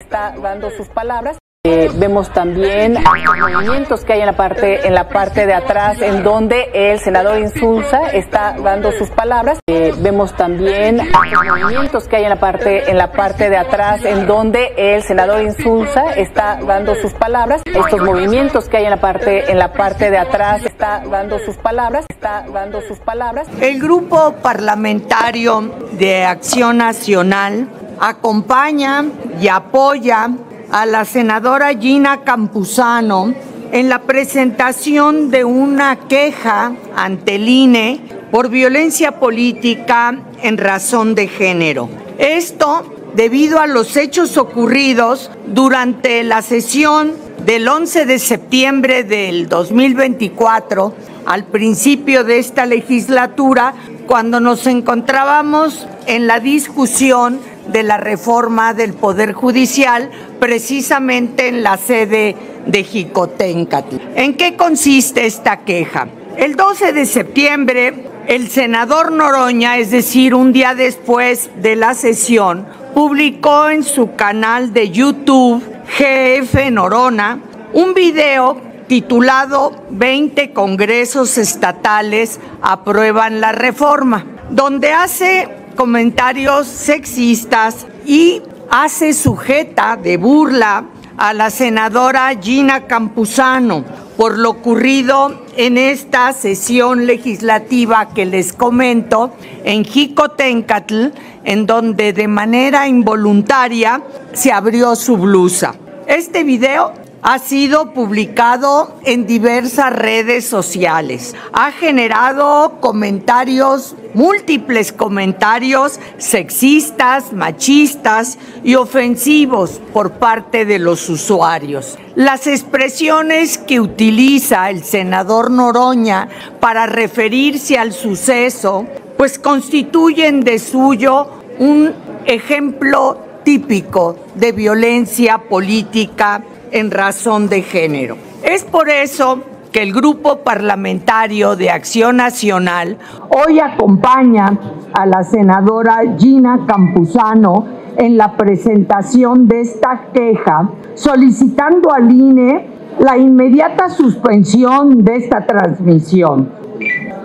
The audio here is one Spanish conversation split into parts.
está dando sus palabras. Eh, vemos también movimientos que hay en la parte en la parte de atrás en donde el senador Insulza está dando sus palabras. Eh, vemos también movimientos que hay en la parte en la parte de atrás en donde el senador Insulza está dando sus palabras. Estos movimientos que hay en la parte en la parte de atrás está dando sus palabras, está dando sus palabras. El grupo parlamentario de Acción Nacional acompaña y apoya a la senadora Gina Campuzano en la presentación de una queja ante el INE por violencia política en razón de género. Esto debido a los hechos ocurridos durante la sesión del 11 de septiembre del 2024, al principio de esta legislatura, cuando nos encontrábamos en la discusión de la reforma del Poder Judicial, precisamente en la sede de Jicotencatl. ¿En qué consiste esta queja? El 12 de septiembre, el senador Noroña, es decir, un día después de la sesión, publicó en su canal de YouTube, GF Norona, un video titulado 20 congresos estatales aprueban la reforma, donde hace comentarios sexistas y hace sujeta de burla a la senadora Gina Campuzano por lo ocurrido en esta sesión legislativa que les comento en Jicotencatl, en donde de manera involuntaria se abrió su blusa. Este video ha sido publicado en diversas redes sociales. Ha generado comentarios, múltiples comentarios sexistas, machistas y ofensivos por parte de los usuarios. Las expresiones que utiliza el senador Noroña para referirse al suceso, pues constituyen de suyo un ejemplo típico de violencia política en razón de género. Es por eso que el Grupo Parlamentario de Acción Nacional hoy acompaña a la senadora Gina Campuzano en la presentación de esta queja, solicitando al INE la inmediata suspensión de esta transmisión.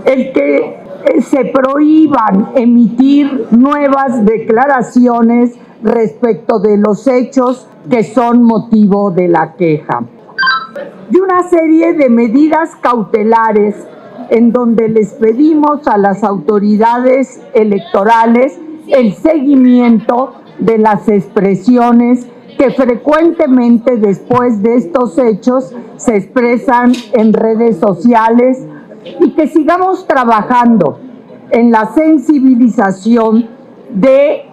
El que se prohíban emitir nuevas declaraciones respecto de los hechos que son motivo de la queja. Y una serie de medidas cautelares en donde les pedimos a las autoridades electorales el seguimiento de las expresiones que frecuentemente después de estos hechos se expresan en redes sociales y que sigamos trabajando en la sensibilización de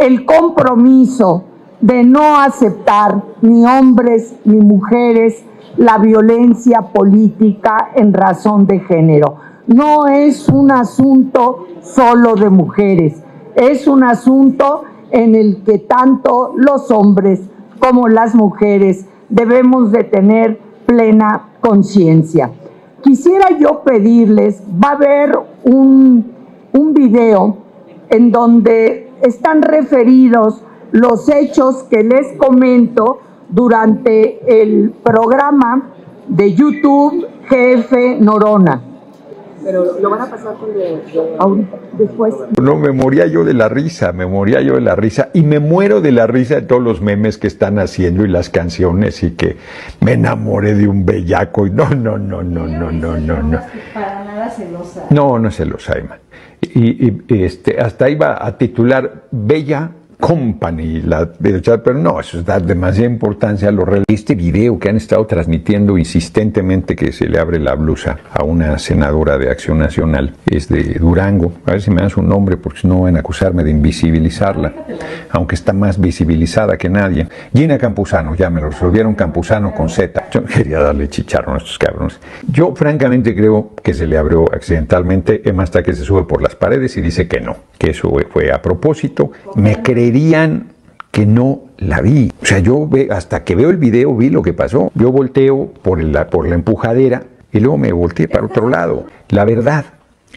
el compromiso de no aceptar ni hombres ni mujeres la violencia política en razón de género. No es un asunto solo de mujeres, es un asunto en el que tanto los hombres como las mujeres debemos de tener plena conciencia. Quisiera yo pedirles, va a haber un, un video en donde están referidos los hechos que les comento durante el programa de YouTube GF Norona. Pero lo van a pasar con después. No, me moría yo de la risa, me moría yo de la risa y me muero de la risa de todos los memes que están haciendo y las canciones y que me enamoré de un bellaco y no, no, no, no, no, no, no, no. Para nada celosa. No, no es celosa, Emma. Y, y, este, hasta iba a titular Bella Company, pero no, eso da demasiada importancia a lo real. Este video que han estado transmitiendo insistentemente que se le abre la blusa a una senadora de Acción Nacional es de Durango. A ver si me dan su nombre porque si no van a acusarme de invisibilizarla, aunque está más visibilizada que nadie. Gina Campuzano, ya me lo resolvieron Campuzano con Z. Yo quería darle chicharrón a estos cabrones. Yo francamente creo que se le abrió accidentalmente, Emma hasta que se sube por las paredes y dice que no, que eso fue a propósito. Me creí dirían que no la vi. O sea, yo ve, hasta que veo el video vi lo que pasó. Yo volteo por la, por la empujadera y luego me volteé para otro lado. La verdad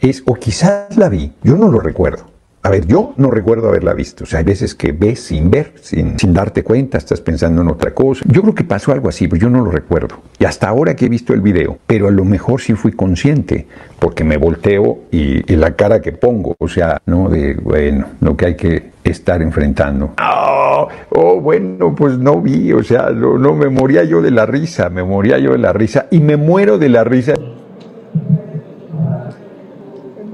es, o quizás la vi, yo no lo recuerdo. A ver, yo no recuerdo haberla visto. O sea, hay veces que ves sin ver, sin, sin darte cuenta, estás pensando en otra cosa. Yo creo que pasó algo así, pero yo no lo recuerdo. Y hasta ahora que he visto el video, pero a lo mejor sí fui consciente, porque me volteo y, la cara que pongo, o sea, no de, bueno, lo que hay que estar enfrentando. Oh, oh bueno, pues no vi, o sea, no, no me moría yo de la risa, me moría yo de la risa y me muero de la risa.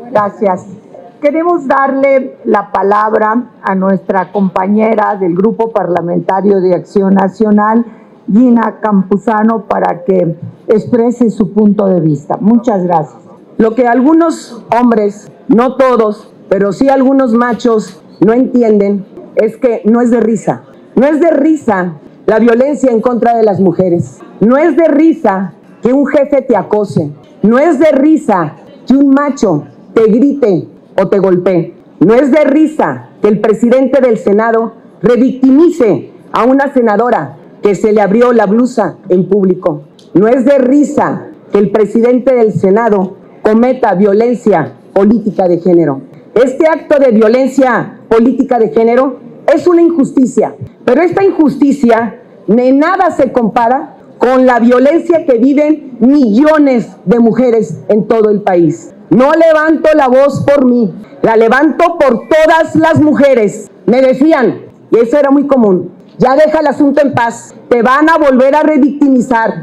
Gracias. Queremos darle la palabra a nuestra compañera del Grupo Parlamentario de Acción Nacional, Gina Campuzano, para que exprese su punto de vista. Muchas gracias. Lo que algunos hombres, no todos, pero sí algunos machos no entienden es que no es de risa. No es de risa la violencia en contra de las mujeres. No es de risa que un jefe te acose. No es de risa que un macho te grite o te golpee. No es de risa que el presidente del Senado revictimice a una senadora que se le abrió la blusa en público. No es de risa que el presidente del Senado cometa violencia política de género. Este acto de violencia política de género es una injusticia, pero esta injusticia de nada se compara con la violencia que viven millones de mujeres en todo el país. No levanto la voz por mí, la levanto por todas las mujeres. Me decían, y eso era muy común, ya deja el asunto en paz, te van a volver a revictimizar,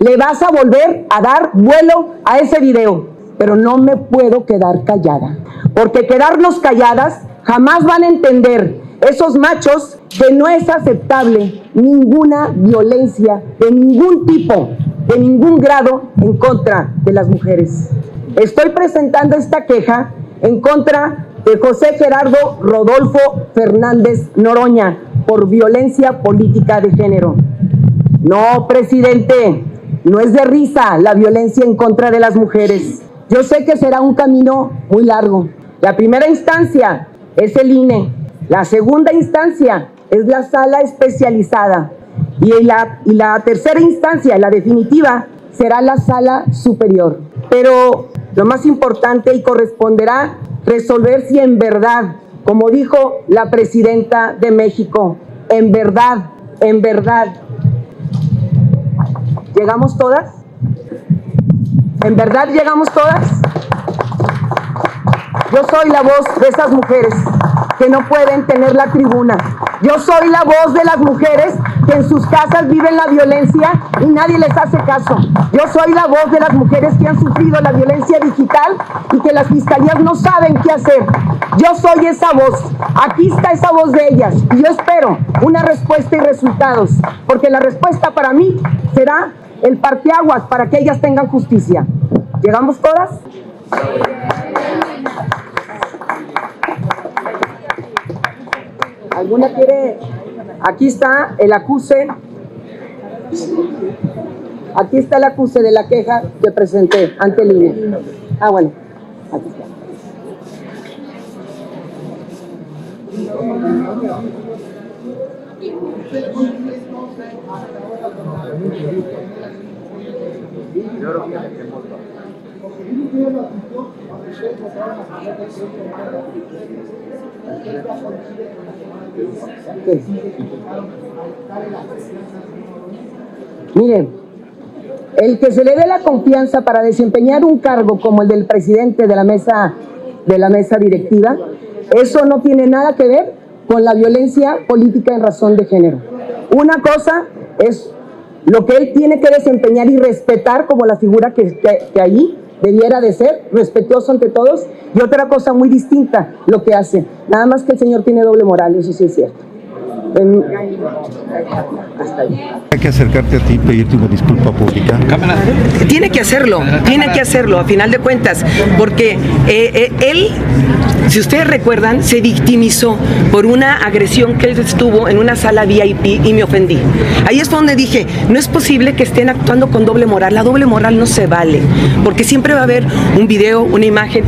le vas a volver a dar vuelo a ese video, pero no me puedo quedar callada, porque quedarnos calladas jamás van a entender esos machos que no es aceptable ninguna violencia de ningún tipo, de ningún grado en contra de las mujeres. Estoy presentando esta queja en contra de José Gerardo Rodolfo Fernández Noroña por violencia política de género. No, presidente, no es de risa la violencia en contra de las mujeres. Yo sé que será un camino muy largo. La primera instancia es el INE. La segunda instancia es la sala especializada. Y la, y la tercera instancia, la definitiva, será la sala superior. Pero lo más importante y corresponderá resolver si en verdad, como dijo la presidenta de México, en verdad, en verdad, ¿llegamos todas? ¿En verdad llegamos todas? Yo soy la voz de esas mujeres que no pueden tener la tribuna. Yo soy la voz de las mujeres que en sus casas viven la violencia y nadie les hace caso. Yo soy la voz de las mujeres que han sufrido la violencia digital y que las fiscalías no saben qué hacer. Yo soy esa voz. Aquí está esa voz de ellas y yo espero una respuesta y resultados, porque la respuesta para mí será el parteaguas para que ellas tengan justicia. ¿Llegamos todas? ¿Alguna quiere? Aquí está el acuse. Aquí está el acuse de la queja que presenté ante el. Ah, bueno. Aquí está. Miren, el que se le dé la confianza para desempeñar un cargo como el del presidente de la mesa de la mesa directiva, eso no tiene nada que ver con la violencia política en razón de género. Una cosa es lo que él tiene que desempeñar y respetar como la figura que, que allí debiera de ser respetuoso ante todos y otra cosa muy distinta lo que hace. Nada más que el Señor tiene doble moral, eso sí es cierto. Hay que acercarte a ti y pedirte una disculpa pública. Tiene que hacerlo, tiene que hacerlo, a final de cuentas, porque eh, eh, él, si ustedes recuerdan, se victimizó por una agresión que él estuvo en una sala VIP y me ofendí. Ahí es donde dije, no es posible que estén actuando con doble moral, la doble moral no se vale, porque siempre va a haber un video, una imagen.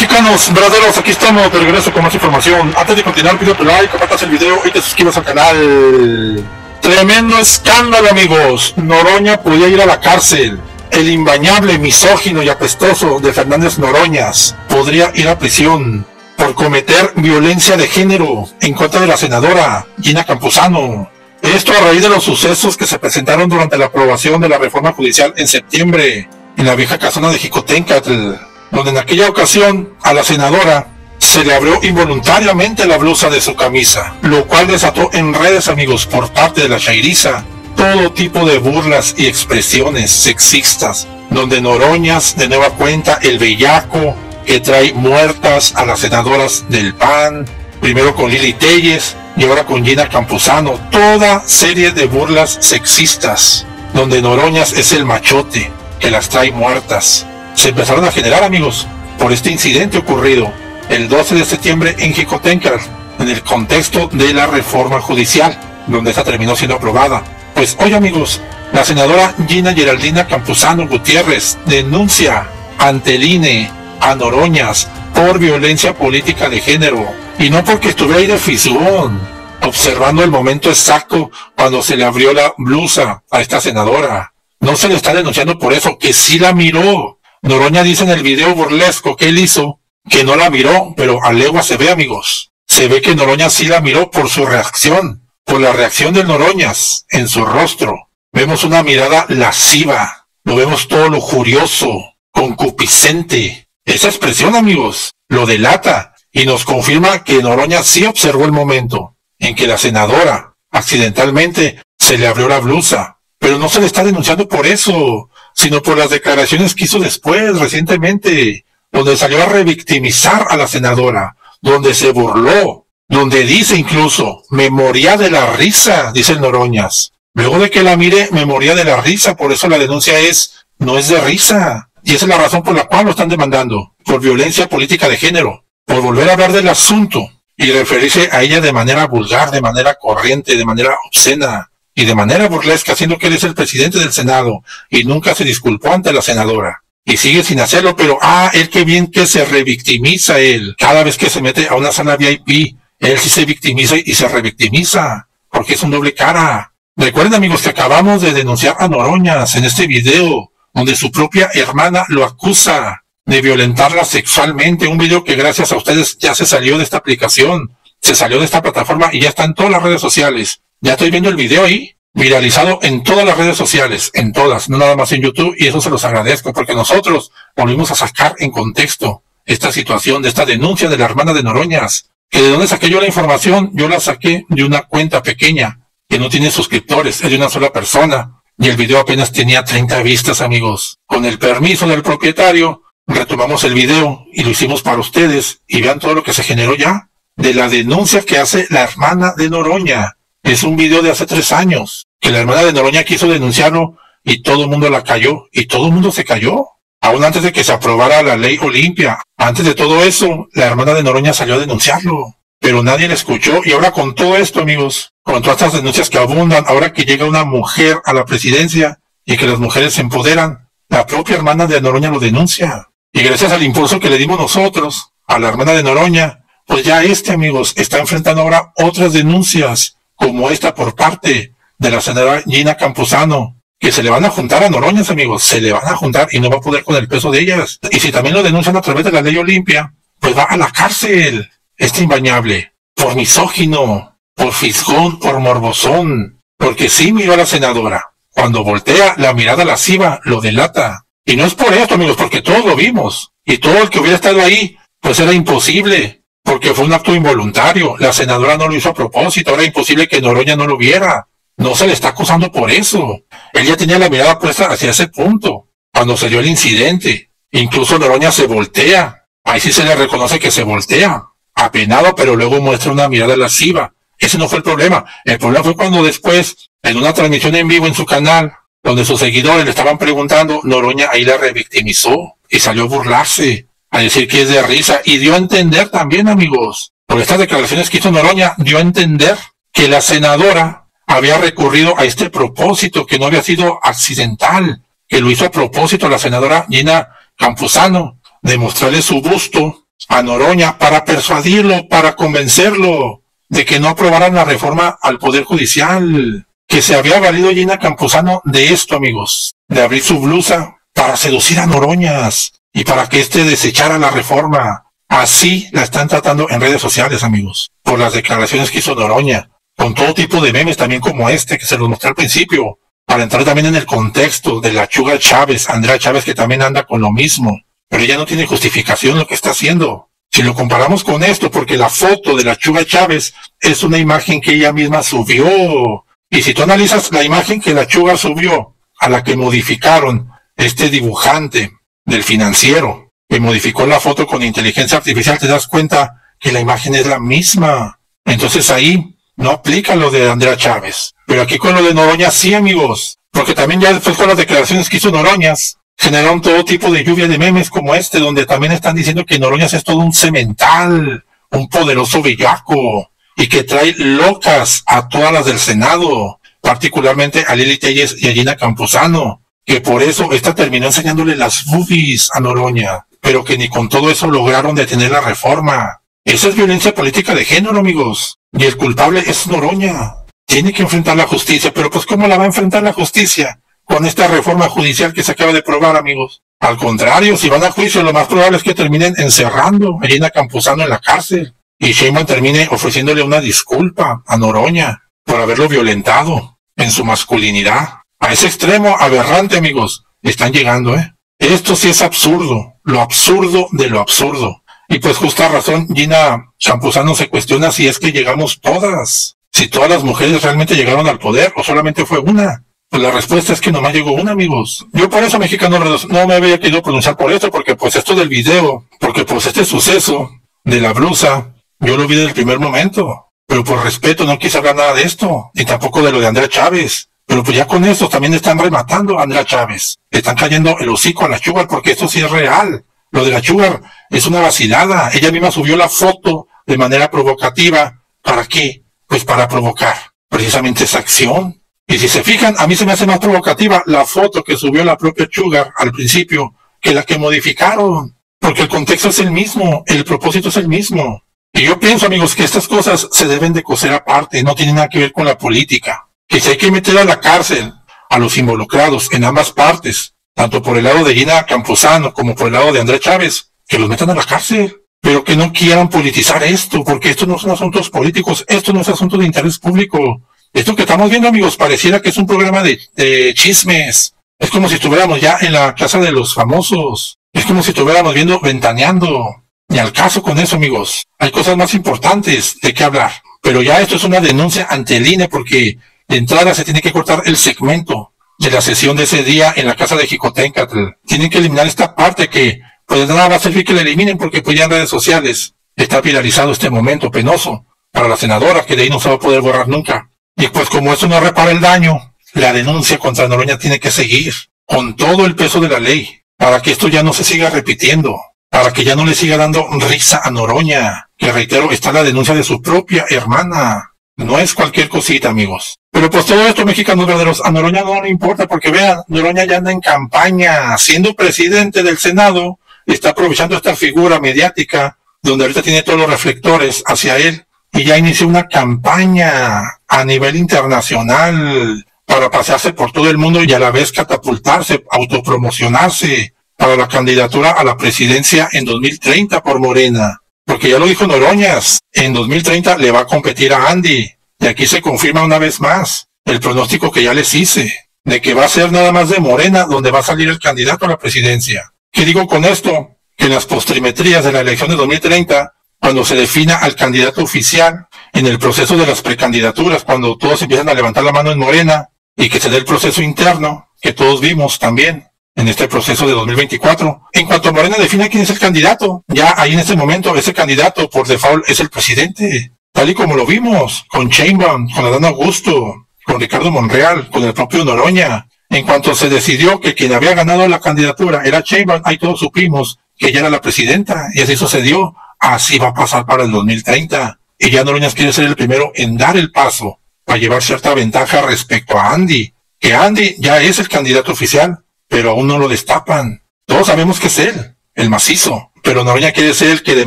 Mexicanos? Verdaderos, aquí estamos de regreso con más información. Antes de continuar, pido tu like, compartas el video y te suscribas al canal. Tremendo escándalo, amigos. Noroña podía ir a la cárcel. El imbañable, misógino y apestoso de Fernández Noroñas podría ir a prisión por cometer violencia de género en contra de la senadora Gina Campuzano. Esto a raíz de los sucesos que se presentaron durante la aprobación de la reforma judicial en septiembre en la vieja casona de Jicotencatl, donde en aquella ocasión a la senadora se le abrió involuntariamente la blusa de su camisa, lo cual desató en redes amigos por parte de la Shairiza todo tipo de burlas y expresiones sexistas, donde Noroñas de nueva cuenta el bellaco que trae muertas a las senadoras del PAN, primero con Lili Telles y ahora con Gina Campuzano, toda serie de burlas sexistas, donde Noroñas es el machote que las trae muertas. Se empezaron a generar amigos por este incidente ocurrido el 12 de septiembre en Jicotencar, en el contexto de la reforma judicial, donde esta terminó siendo aprobada. Pues hoy amigos, la senadora Gina Geraldina Campuzano Gutiérrez denuncia ante el INE a Noroñas por violencia política de género, y no porque estuviera ahí de fisgón, observando el momento exacto cuando se le abrió la blusa a esta senadora. No se le está denunciando por eso, que sí la miró. Noroña dice en el video burlesco que él hizo que no la miró, pero a legua se ve, amigos. Se ve que Noroña sí la miró por su reacción, por la reacción de Noroñas en su rostro. Vemos una mirada lasciva, lo vemos todo lujurioso, concupiscente. Esa expresión, amigos, lo delata y nos confirma que Noroña sí observó el momento en que la senadora accidentalmente se le abrió la blusa, pero no se le está denunciando por eso, sino por las declaraciones que hizo después, recientemente, donde salió a revictimizar a la senadora, donde se burló, donde dice incluso, memoria de la risa, dice Noroñas. Luego de que la mire, memoria de la risa, por eso la denuncia es, no es de risa. Y esa es la razón por la cual lo están demandando, por violencia política de género, por volver a hablar del asunto y referirse a ella de manera vulgar, de manera corriente, de manera obscena y de manera burlesca, haciendo que él es el presidente del Senado y nunca se disculpó ante la senadora. Y sigue sin hacerlo, pero ah, él qué bien que se revictimiza él. Cada vez que se mete a una sala VIP, él sí se victimiza y se revictimiza, porque es un doble cara. Recuerden amigos que acabamos de denunciar a Noroñas en este video, donde su propia hermana lo acusa de violentarla sexualmente, un video que gracias a ustedes ya se salió de esta aplicación, se salió de esta plataforma y ya está en todas las redes sociales. Ya estoy viendo el video ahí, viralizado en todas las redes sociales, en todas, no nada más en YouTube, y eso se los agradezco, porque nosotros volvimos a sacar en contexto esta situación de esta denuncia de la hermana de Noroñas, que de dónde saqué yo la información, yo la saqué de una cuenta pequeña, que no tiene suscriptores, es de una sola persona, y el video apenas tenía 30 vistas, amigos. Con el permiso del propietario, retomamos el video y lo hicimos para ustedes, y vean todo lo que se generó ya, de la denuncia que hace la hermana de Noroña, es un video de hace tres años, que la hermana de Noroña quiso denunciarlo y todo el mundo la cayó y todo el mundo se cayó. Aún antes de que se aprobara la ley Olimpia, antes de todo eso, la hermana de Noroña salió a denunciarlo. Pero nadie la escuchó y ahora con todo esto, amigos, con todas estas denuncias que abundan, ahora que llega una mujer a la presidencia y que las mujeres se empoderan, la propia hermana de Noroña lo denuncia. Y gracias al impulso que le dimos nosotros a la hermana de Noroña, pues ya este, amigos, está enfrentando ahora otras denuncias como esta por parte de la senadora Gina Campuzano, que se le van a juntar a Noroñas, amigos, se le van a juntar y no va a poder con el peso de ellas. Y si también lo denuncian a través de la ley Olimpia, pues va a la cárcel, este imbañable, por misógino, por fisgón, por morbosón, porque sí miró a la senadora. Cuando voltea, la mirada lasciva lo delata. Y no es por esto, amigos, porque todos lo vimos. Y todo el que hubiera estado ahí, pues era imposible porque fue un acto involuntario. La senadora no lo hizo a propósito, era imposible que Noroña no lo viera. No se le está acusando por eso. Él ya tenía la mirada puesta hacia ese punto, cuando se dio el incidente. Incluso Noroña se voltea. Ahí sí se le reconoce que se voltea. Apenado, pero luego muestra una mirada lasciva. Ese no fue el problema. El problema fue cuando después, en una transmisión en vivo en su canal, donde sus seguidores le estaban preguntando, Noroña ahí la revictimizó y salió a burlarse a decir que es de risa. Y dio a entender también, amigos, por estas declaraciones que hizo Noroña, dio a entender que la senadora había recurrido a este propósito, que no había sido accidental, que lo hizo a propósito la senadora Gina Campuzano, de mostrarle su busto a Noroña para persuadirlo, para convencerlo de que no aprobaran la reforma al Poder Judicial, que se había valido Gina Campuzano de esto, amigos, de abrir su blusa para seducir a Noroñas y para que éste desechara la reforma. Así la están tratando en redes sociales, amigos, por las declaraciones que hizo Noroña, con todo tipo de memes también como este que se los mostré al principio, para entrar también en el contexto de la Chuga Chávez, Andrea Chávez, que también anda con lo mismo, pero ella no tiene justificación lo que está haciendo. Si lo comparamos con esto, porque la foto de la Chuga Chávez es una imagen que ella misma subió, y si tú analizas la imagen que la Chuga subió, a la que modificaron este dibujante del financiero, que modificó la foto con inteligencia artificial, te das cuenta que la imagen es la misma. Entonces ahí no aplica lo de Andrea Chávez. Pero aquí con lo de Noroña sí, amigos. Porque también ya después con las declaraciones que hizo Noroñas, generaron todo tipo de lluvia de memes como este, donde también están diciendo que Noroñas es todo un cemental, un poderoso bellaco, y que trae locas a todas las del Senado, particularmente a Lili Telles y a Gina Campuzano, que por eso esta terminó enseñándole las boobies a Noroña, pero que ni con todo eso lograron detener la reforma. Esa es violencia política de género, amigos. Y el culpable es Noroña. Tiene que enfrentar la justicia, pero pues ¿cómo la va a enfrentar la justicia? Con esta reforma judicial que se acaba de probar, amigos. Al contrario, si van a juicio, lo más probable es que terminen encerrando a Elena Campuzano en la cárcel. Y Sheinbaum termine ofreciéndole una disculpa a Noroña por haberlo violentado en su masculinidad. A ese extremo aberrante, amigos, están llegando, ¿eh? Esto sí es absurdo, lo absurdo de lo absurdo. Y pues justa razón, Gina Champuzano se cuestiona si es que llegamos todas, si todas las mujeres realmente llegaron al poder o solamente fue una. Pues la respuesta es que nomás llegó una, amigos. Yo por eso, mexicano, no me había querido pronunciar por esto, porque pues esto del video, porque pues este suceso de la blusa, yo lo vi desde el primer momento. Pero por respeto no quise hablar nada de esto, ni tampoco de lo de Andrea Chávez. Pero pues ya con esto también están rematando a Andrea Chávez. están cayendo el hocico a la chugar porque esto sí es real. Lo de la Sugar es una vacilada. Ella misma subió la foto de manera provocativa. ¿Para qué? Pues para provocar precisamente esa acción. Y si se fijan, a mí se me hace más provocativa la foto que subió la propia Sugar al principio que la que modificaron. Porque el contexto es el mismo, el propósito es el mismo. Y yo pienso, amigos, que estas cosas se deben de coser aparte, no tienen nada que ver con la política. Que si hay que meter a la cárcel a los involucrados en ambas partes, tanto por el lado de Gina Camposano como por el lado de Andrés Chávez, que los metan a la cárcel, pero que no quieran politizar esto, porque esto no son asuntos políticos, esto no es asunto de interés público. Esto que estamos viendo, amigos, pareciera que es un programa de, de chismes. Es como si estuviéramos ya en la casa de los famosos. Es como si estuviéramos viendo ventaneando. Y al caso con eso, amigos. Hay cosas más importantes de qué hablar. Pero ya esto es una denuncia ante el INE porque de entrada se tiene que cortar el segmento de la sesión de ese día en la casa de Jicotencatl. Tienen que eliminar esta parte que, pues nada va a servir que la eliminen porque pues ya en redes sociales está viralizado este momento penoso para la senadora que de ahí no se va a poder borrar nunca. Y pues como eso no repara el daño, la denuncia contra Noroña tiene que seguir con todo el peso de la ley para que esto ya no se siga repitiendo, para que ya no le siga dando risa a Noroña, que reitero, está la denuncia de su propia hermana. No es cualquier cosita, amigos. Pero pues todo esto, mexicanos verdaderos, a Noroña no le importa porque vean, Noroña ya anda en campaña, siendo presidente del Senado, está aprovechando esta figura mediática, donde ahorita tiene todos los reflectores hacia él, y ya inició una campaña a nivel internacional para pasearse por todo el mundo y a la vez catapultarse, autopromocionarse para la candidatura a la presidencia en 2030 por Morena. Porque ya lo dijo Noroñas, en 2030 le va a competir a Andy. Y aquí se confirma una vez más el pronóstico que ya les hice, de que va a ser nada más de Morena donde va a salir el candidato a la presidencia. ¿Qué digo con esto? Que en las postrimetrías de la elección de 2030, cuando se defina al candidato oficial, en el proceso de las precandidaturas, cuando todos empiezan a levantar la mano en Morena, y que se dé el proceso interno, que todos vimos también, en este proceso de 2024. En cuanto Morena defina quién es el candidato, ya ahí en este momento ese candidato por default es el presidente, tal y como lo vimos con Chainbaum, con Adán Augusto, con Ricardo Monreal, con el propio Noroña. En cuanto se decidió que quien había ganado la candidatura era Chainbaum, ahí todos supimos que ella era la presidenta y así sucedió. Así va a pasar para el 2030. Y ya Noroña quiere ser el primero en dar el paso para llevar cierta ventaja respecto a Andy, que Andy ya es el candidato oficial, pero aún no lo destapan. Todos sabemos que es él. el macizo. Pero Noroña quiere ser el que de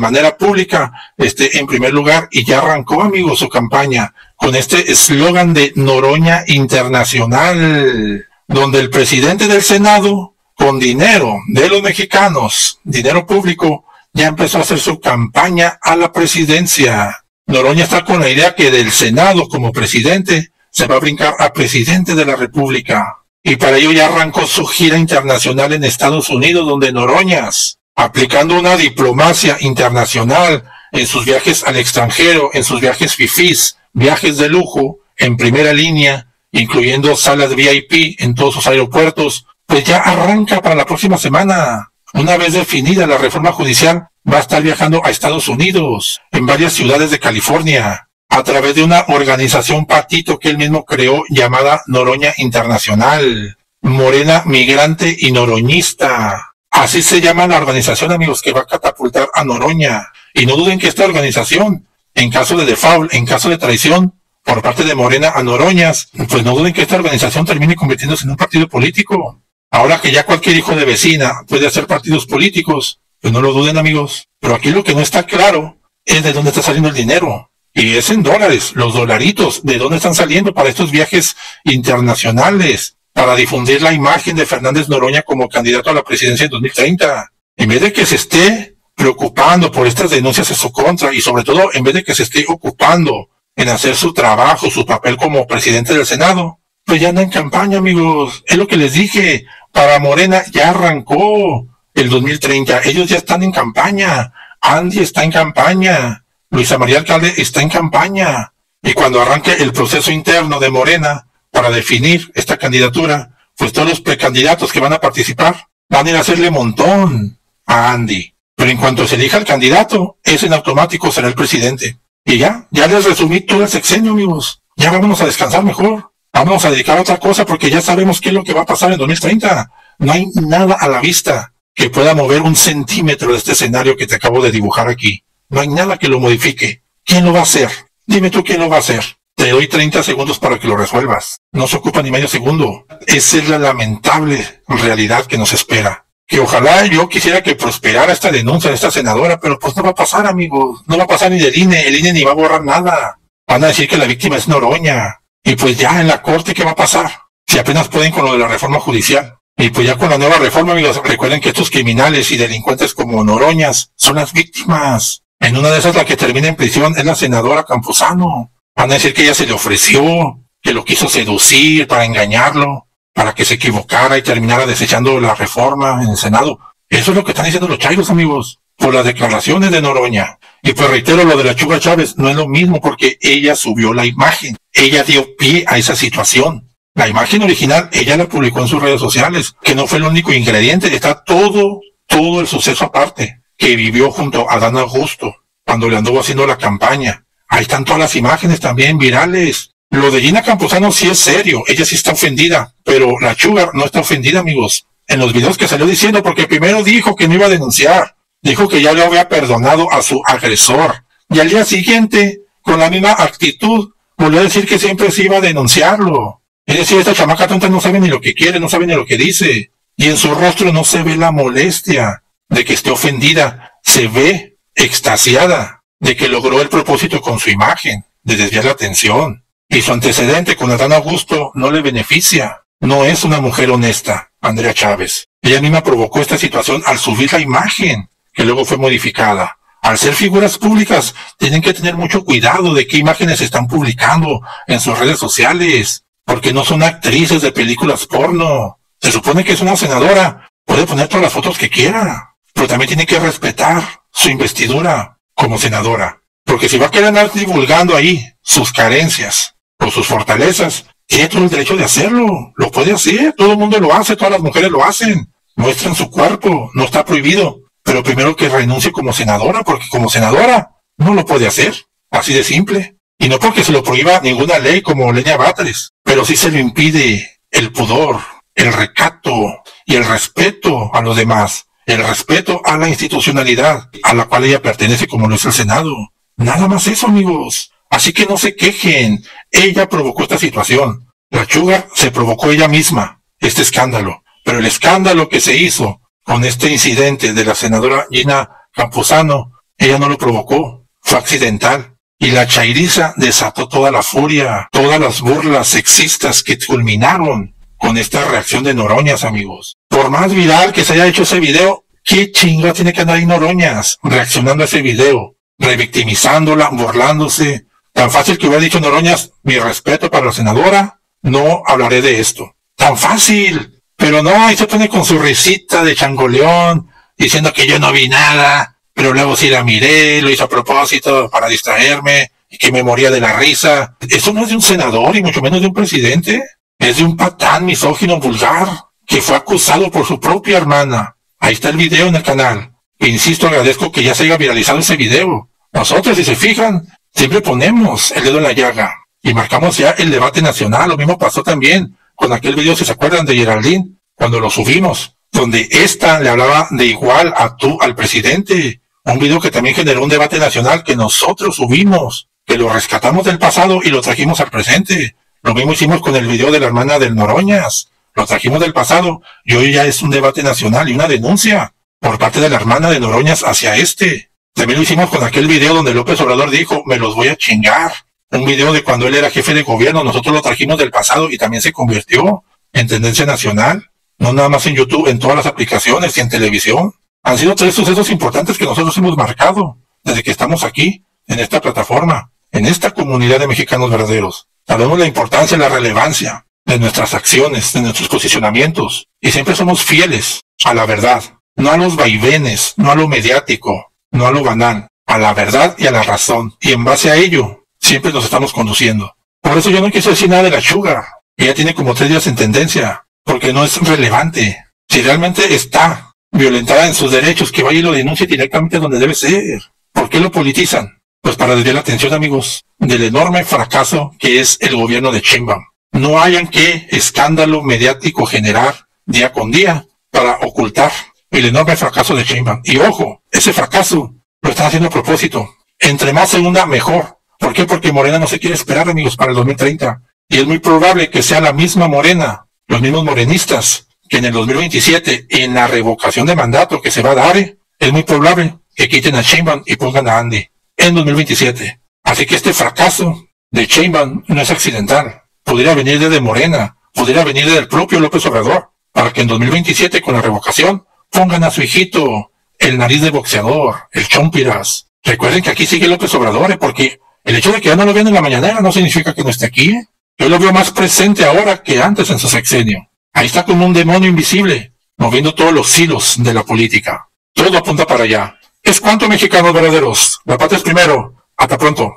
manera pública esté en primer lugar y ya arrancó, amigos, su campaña con este eslogan de Noroña Internacional, donde el presidente del Senado, con dinero de los mexicanos, dinero público, ya empezó a hacer su campaña a la presidencia. Noroña está con la idea que del Senado como presidente se va a brincar a presidente de la República. Y para ello ya arrancó su gira internacional en Estados Unidos, donde Noroñas, aplicando una diplomacia internacional en sus viajes al extranjero, en sus viajes fifís, viajes de lujo, en primera línea, incluyendo salas VIP en todos sus aeropuertos, pues ya arranca para la próxima semana. Una vez definida la reforma judicial, va a estar viajando a Estados Unidos, en varias ciudades de California, a través de una organización patito que él mismo creó llamada Noroña Internacional, Morena Migrante y Noroñista. Así se llama la organización, amigos, que va a catapultar a Noroña. Y no duden que esta organización, en caso de default, en caso de traición, por parte de Morena a Noroñas, pues no duden que esta organización termine convirtiéndose en un partido político. Ahora que ya cualquier hijo de vecina puede hacer partidos políticos, pues no lo duden amigos. Pero aquí lo que no está claro es de dónde está saliendo el dinero. Y es en dólares, los dolaritos, de dónde están saliendo para estos viajes internacionales, para difundir la imagen de Fernández Noroña como candidato a la presidencia en 2030. En vez de que se esté preocupando por estas denuncias en su contra y sobre todo en vez de que se esté ocupando en hacer su trabajo, su papel como presidente del Senado, pues ya anda en campaña, amigos. Es lo que les dije para Morena ya arrancó el 2030. Ellos ya están en campaña. Andy está en campaña. Luisa María Alcalde está en campaña. Y cuando arranque el proceso interno de Morena para definir esta candidatura, pues todos los precandidatos que van a participar van a ir a hacerle montón a Andy. Pero en cuanto se elija el candidato, ese en automático será el presidente. Y ya, ya les resumí todo el sexenio, amigos. Ya vámonos a descansar mejor. Vamos a dedicar a otra cosa porque ya sabemos qué es lo que va a pasar en 2030. No hay nada a la vista que pueda mover un centímetro de este escenario que te acabo de dibujar aquí. No hay nada que lo modifique. ¿Quién lo va a hacer? Dime tú quién lo va a hacer. Te doy 30 segundos para que lo resuelvas. No se ocupa ni medio segundo. Esa es la lamentable realidad que nos espera. Que ojalá yo quisiera que prosperara esta denuncia de esta senadora, pero pues no va a pasar, amigos. No va a pasar ni del INE. El INE ni va a borrar nada. Van a decir que la víctima es Noroña. Y pues ya en la corte, ¿qué va a pasar? Si apenas pueden con lo de la reforma judicial. Y pues ya con la nueva reforma, amigos, recuerden que estos criminales y delincuentes como Noroñas son las víctimas. En una de esas, la que termina en prisión es la senadora Campuzano. Van a decir que ella se le ofreció, que lo quiso seducir para engañarlo, para que se equivocara y terminara desechando la reforma en el Senado. Eso es lo que están diciendo los chairos, amigos, por las declaraciones de Noroña. Y pues reitero, lo de la Chuga Chávez no es lo mismo porque ella subió la imagen. Ella dio pie a esa situación. La imagen original, ella la publicó en sus redes sociales, que no fue el único ingrediente, está todo, todo el suceso aparte, que vivió junto a Dan Augusto, cuando le anduvo haciendo la campaña. Ahí están todas las imágenes también virales. Lo de Gina Camposano sí es serio, ella sí está ofendida, pero la Sugar no está ofendida, amigos. En los videos que salió diciendo, porque primero dijo que no iba a denunciar, dijo que ya le había perdonado a su agresor. Y al día siguiente, con la misma actitud, volvió a decir que siempre se iba a denunciarlo. Es decir, esta chamaca tonta no sabe ni lo que quiere, no sabe ni lo que dice. Y en su rostro no se ve la molestia de que esté ofendida. Se ve extasiada de que logró el propósito con su imagen, de desviar la atención. Y su antecedente con Adán Augusto no le beneficia. No es una mujer honesta, Andrea Chávez. Ella misma provocó esta situación al subir la imagen que luego fue modificada. Al ser figuras públicas, tienen que tener mucho cuidado de qué imágenes están publicando en sus redes sociales, porque no son actrices de películas porno. Se supone que es una senadora, puede poner todas las fotos que quiera, pero también tiene que respetar su investidura como senadora. Porque si va a querer andar divulgando ahí sus carencias o sus fortalezas, tiene todo el derecho de hacerlo. Lo puede hacer, todo el mundo lo hace, todas las mujeres lo hacen. Muestran su cuerpo, no está prohibido pero primero que renuncie como senadora, porque como senadora no lo puede hacer, así de simple. Y no porque se lo prohíba ninguna ley como Leña Batres, pero sí se le impide el pudor, el recato y el respeto a los demás, el respeto a la institucionalidad a la cual ella pertenece como lo es el Senado. Nada más eso, amigos. Así que no se quejen. Ella provocó esta situación. La chuga se provocó ella misma, este escándalo. Pero el escándalo que se hizo con este incidente de la senadora Gina Campuzano, ella no lo provocó, fue accidental. Y la chairiza desató toda la furia, todas las burlas sexistas que culminaron con esta reacción de Noroñas, amigos. Por más viral que se haya hecho ese video, ¿qué chinga tiene que andar ahí Noroñas reaccionando a ese video? Revictimizándola, burlándose. Tan fácil que hubiera dicho Noroñas, mi respeto para la senadora, no hablaré de esto. Tan fácil. Pero no, ahí se pone con su risita de changoleón, diciendo que yo no vi nada, pero luego sí la miré, lo hizo a propósito para distraerme y que me moría de la risa. Eso no es de un senador y mucho menos de un presidente. Es de un patán misógino vulgar que fue acusado por su propia hermana. Ahí está el video en el canal. insisto, agradezco que ya se haya viralizado ese video. Nosotros, si se fijan, siempre ponemos el dedo en la llaga y marcamos ya el debate nacional. Lo mismo pasó también con aquel video, si se acuerdan, de Geraldine, cuando lo subimos, donde esta le hablaba de igual a tú, al presidente. Un video que también generó un debate nacional que nosotros subimos, que lo rescatamos del pasado y lo trajimos al presente. Lo mismo hicimos con el video de la hermana del Noroñas. Lo trajimos del pasado y hoy ya es un debate nacional y una denuncia por parte de la hermana de Noroñas hacia este. También lo hicimos con aquel video donde López Obrador dijo, me los voy a chingar. Un video de cuando él era jefe de gobierno, nosotros lo trajimos del pasado y también se convirtió en tendencia nacional. No nada más en YouTube, en todas las aplicaciones y en televisión. Han sido tres sucesos importantes que nosotros hemos marcado desde que estamos aquí, en esta plataforma, en esta comunidad de mexicanos verdaderos. Sabemos la importancia la relevancia de nuestras acciones, de nuestros posicionamientos, y siempre somos fieles a la verdad, no a los vaivenes, no a lo mediático, no a lo banal, a la verdad y a la razón, y en base a ello, siempre nos estamos conduciendo. Por eso yo no quise decir nada de la Sugar. Ella tiene como tres días en tendencia, porque no es relevante. Si realmente está violentada en sus derechos, que vaya y lo denuncie directamente donde debe ser. ¿Por qué lo politizan? Pues para desviar la atención, amigos, del enorme fracaso que es el gobierno de Sheinbaum. No hayan que escándalo mediático generar día con día para ocultar el enorme fracaso de Sheinbaum. Y ojo, ese fracaso lo están haciendo a propósito. Entre más segunda, mejor. ¿Por qué? Porque Morena no se quiere esperar, amigos, para el 2030. Y es muy probable que sea la misma Morena, los mismos morenistas, que en el 2027, en la revocación de mandato que se va a dar, es muy probable que quiten a Sheinbaum y pongan a Andy en 2027. Así que este fracaso de Sheinbaum no es accidental. Podría venir desde Morena, podría venir del propio López Obrador, para que en 2027 con la revocación pongan a su hijito el nariz de boxeador, el chompiras. Recuerden que aquí sigue López Obrador, ¿eh? porque el hecho de que ya no lo vean en la mañanera no significa que no esté aquí. ¿eh? Yo lo veo más presente ahora que antes en su sexenio. Ahí está como un demonio invisible, moviendo todos los hilos de la política. Todo apunta para allá. Es cuanto mexicanos verdaderos. La paz es primero. Hasta pronto.